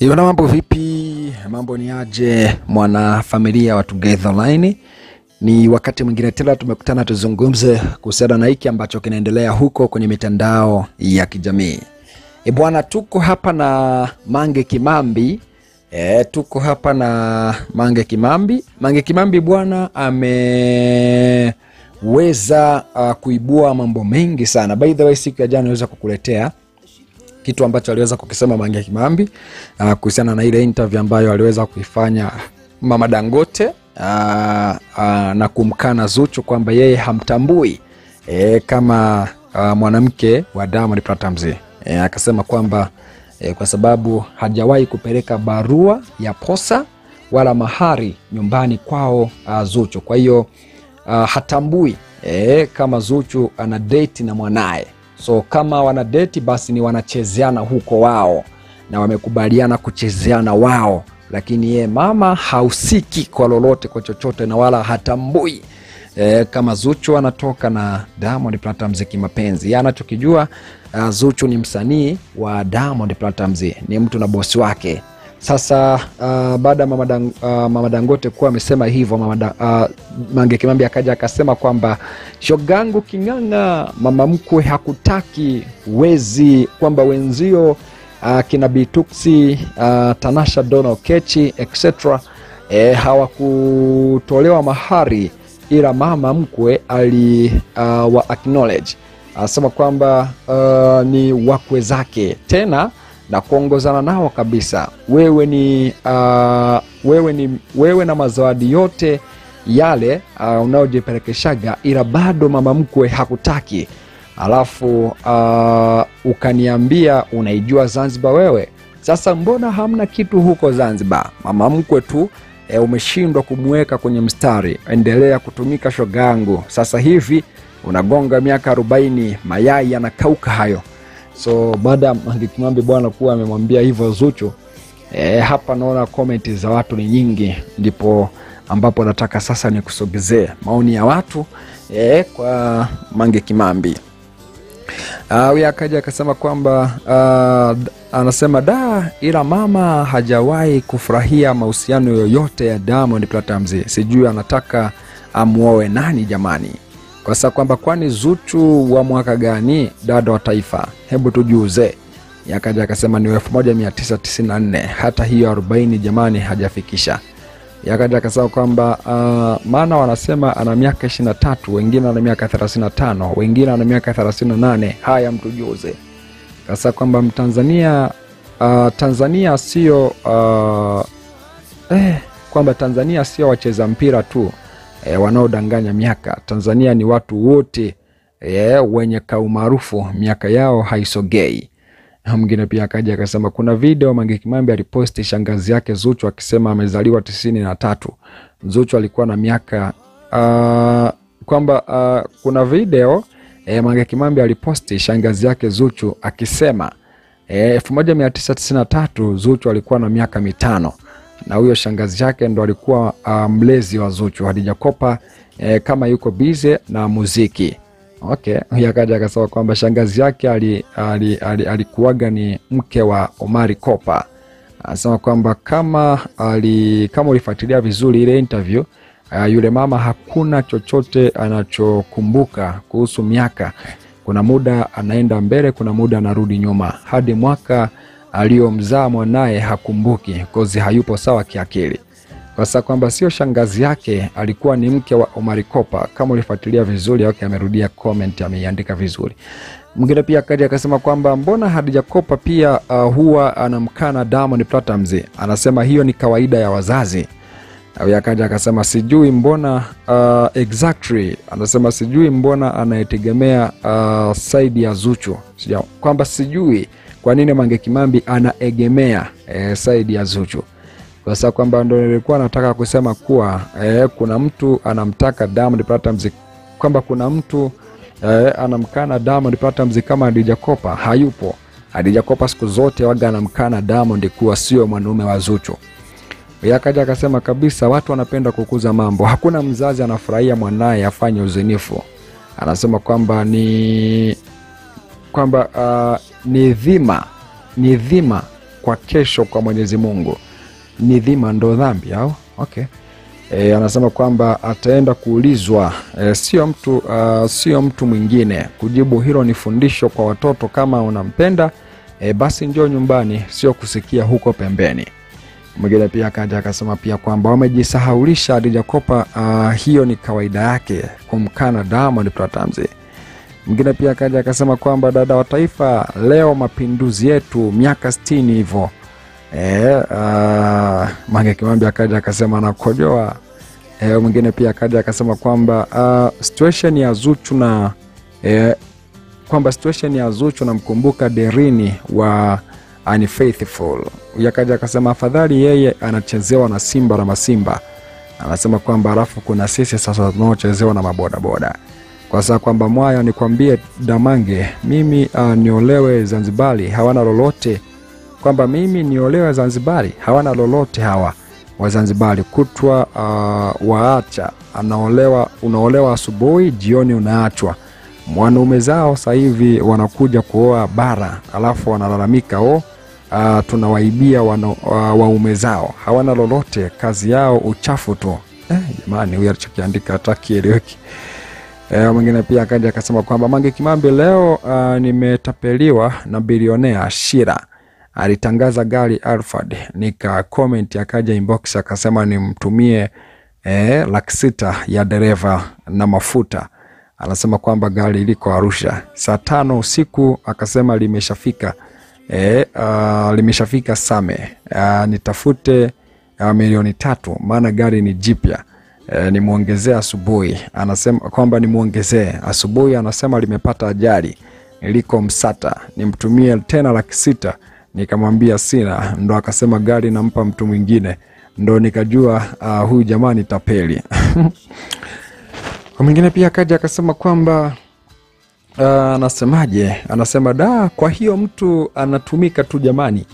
Ibana, mambo vipi? Mambo ni aje, mwana familia wa Together Online? Ni wakati mwingine tena tumekutana tuzungumze kuhusiana na hiki ambacho kinaendelea huko kwenye mitandao ya kijamii. E bwana, tuko hapa na Mange Kimambi. E, tuko hapa na Mange Kimambi. Mange Kimambi bwana ameweza uh, kuibua mambo mengi sana. By the way, siku ya jana naweza kukuletea kitu ambacho aliweza kukisema Mange Kimambi uh, kuhusiana na ile interview ambayo aliweza kuifanya Mama Dangote uh, uh, na kumkana Zuchu kwamba yeye hamtambui e, kama uh, mwanamke wa Diamond Platnumz e, akasema kwamba e, kwa sababu hajawahi kupeleka barua ya posa wala mahari nyumbani kwao uh, Zuchu. Kwa hiyo uh, hatambui e, kama Zuchu ana date na mwanaye so kama wana deti basi ni wanachezeana huko wao na wamekubaliana kuchezeana wao, lakini ye mama hausiki kwa lolote kwa chochote na wala hatambui e, kama Zuchu anatoka na Diamond Platnumz kimapenzi. Anachokijua uh, Zuchu ni msanii wa Diamond Platnumz, ni mtu na bosi wake. Sasa uh, baada ya mama, Dang, uh, mama Dangote kuwa amesema hivyo mama da, uh, Mange Kimambi akaja akasema kwamba shogangu king'ang'a, mama mkwe hakutaki wezi, kwamba wenzio uh, kina Bituksi uh, Tanasha Donald Kechi etc eh, hawakutolewa mahari, ila mama mkwe ali uh, wa acknowledge. Anasema kwamba uh, ni wakwe zake. Tena na kuongozana nao kabisa. Wewe ni, uh, wewe ni wewe na mazawadi yote yale uh, unaojipelekeshaga, ila bado mama mkwe hakutaki, alafu uh, ukaniambia unaijua Zanzibar wewe. Sasa mbona hamna kitu huko Zanzibar? Mama mkwe tu e, umeshindwa kumweka kwenye mstari. Endelea kutumika shogangu, sasa hivi unagonga miaka arobaini, mayai yanakauka hayo so baada ya mangikimambi bwana kuwa amemwambia hivyo Zuchu e, hapa naona komenti za watu ni nyingi, ndipo ambapo nataka sasa nikusogezee maoni ya watu e, kwa Mange Kimambi. Huyu akaja akasema kwamba uh, anasema da, ila mama hajawahi kufurahia mahusiano yoyote ya Diamond Platnumz, sijui anataka amwoe nani jamani sasa kwamba kwani Zuchu wa mwaka gani? Dada wa taifa, hebu tujuze. Yakaja akasema ni 1994 hata hiyo 40 jamani, hajafikisha. Yakaja akasema kwamba uh, maana wanasema ana miaka 23, wengine ana miaka 35, wengine ana miaka 38. Haya, mtujuze. Kasa kwamba Mtanzania uh, Tanzania sio uh, eh, kwamba Tanzania sio wacheza mpira tu E, wanaodanganya miaka. Tanzania ni watu wote e, wenye kaumaarufu, miaka yao haisogei. Mwingine pia akaja akasema kuna video Mange Kimambi aliposti shangazi yake Zuchu akisema amezaliwa tisini na tatu. Zuchu alikuwa na miaka uh, kwamba uh, kuna video eh, Mange Kimambi aliposti shangazi yake Zuchu akisema elfu moja mia tisa tisini na tatu Zuchu alikuwa na miaka mitano na huyo shangazi yake ndo alikuwa uh, mlezi wa Zuchu Hadija Kopa eh, kama yuko bize na muziki okay. Huyo akaja akasema kwamba shangazi yake alikuwaga ali, ali, ali ni mke wa Omari Kopa. Anasema kwamba kama ali, kama ulifuatilia vizuri ile interview uh, yule mama hakuna chochote anachokumbuka kuhusu miaka. Kuna muda anaenda mbele, kuna muda anarudi nyuma hadi mwaka aliyomzaa mwanaye hakumbuki kozi hayupo sawa kiakili. Sasa kwamba sio shangazi yake, alikuwa ni mke wa Omari Kopa. Kama ulifuatilia vizuri okay, amerudia comment, ameiandika vizuri. Mwingine pia akaja akasema kwamba mbona Hadija Kopa pia uh, huwa anamkana Diamond Platnumz, anasema hiyo ni kawaida ya wazazi. Akaja akasema sijui mbona uh, exactly, anasema sijui mbona anayetegemea uh, saidi ya Zuchu, kwamba sijui kwa nini Mange Kimambi anaegemea e, saidi ya Zuchu kwa sababu kwamba ndo nilikuwa nataka kusema kuwa e, kuna mtu anamtaka Diamond Platnumz, kwamba kuna mtu e, anamkana Diamond Platnumz kama Hadija Kopa hayupo. Hadija Kopa siku zote waga anamkana Diamond kuwa sio mwanaume wa Zuchu. Yakaja akasema kabisa, watu wanapenda kukuza mambo, hakuna mzazi anafurahia mwanaye afanye uzinifu. Anasema kwamba ni kwamba uh, ni dhima ni dhima kwa kesho kwa Mwenyezi Mungu ni dhima, ndo dhambi au okay. E, anasema kwamba ataenda kuulizwa e, sio mtu uh, sio mtu mwingine kujibu hilo. Ni fundisho kwa watoto, kama unampenda e, basi njoo nyumbani, sio kusikia huko pembeni. Mwingine pia akaja akasema pia kwamba wamejisahaulisha Hadija Kopa. Uh, hiyo ni kawaida yake kumkana Diamond Platnumz. Mwingine pia akaja akasema kwamba dada wa taifa, leo mapinduzi yetu miaka sitini hivyo. E, uh, Mange Kimambi akaja akasema anakojoa. E, mwingine pia akaja akasema kwamba uh, situation ya Zuchu na e, kwamba situation ya Zuchu namkumbuka Derini wa Unfaithful. Akaja akasema afadhali yeye anachezewa na Simba na Masimba, anasema kwamba alafu kuna sisi sasa tunaochezewa na mabodaboda kwa saa kwamba mwaya nikwambie Damange, mimi uh, niolewe Zanzibari hawana lolote, kwamba mimi niolewe Zanzibari hawana lolote hawa Wazanzibari kutwa uh, waacha anaolewa, unaolewa asubuhi, jioni unaachwa. Mwanaume zao hivi wanakuja kuoa bara, alafu wanalalamika o, uh, tunawaibia uh, waume zao hawana lolote, kazi yao uchafu tu. Eh, jamani, huyu alichokiandika hata kieleweki. E, mwingine pia akaja akasema kwamba Mange Kimambi leo uh, nimetapeliwa na bilionea Shira. Alitangaza gari Alphard, nika comment akaja inbox akasema nimtumie eh, laki sita ya dereva na mafuta. Anasema kwamba gari liko Arusha. Saa tano usiku, akasema limeshafika. Eh, uh, limeshafika Same. Uh, nitafute uh, milioni tatu. Maana gari ni jipya. E, nimwongezee asubuhi, anasema kwamba nimwongezee asubuhi, anasema limepata ajali, liko Msata, nimtumie tena laki sita. Nikamwambia sina, ndo akasema gari nampa mtu mwingine, ndo nikajua uh, huyu jamaa ni tapeli. Kwa mwingine pia kaja akasema kwamba uh, anasemaje, anasema da, kwa hiyo mtu anatumika tu jamani.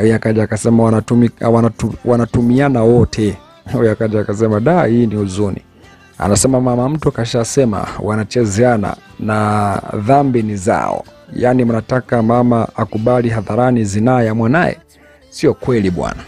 Huyu akaja akasema wanatumika, wanatu, wanatumiana wote huyu akaja akasema da, hii ni huzuni. Anasema mama mtu kashasema wanachezeana na dhambi ni zao, yaani mnataka mama akubali hadharani zinaa ya mwanaye? Sio kweli bwana.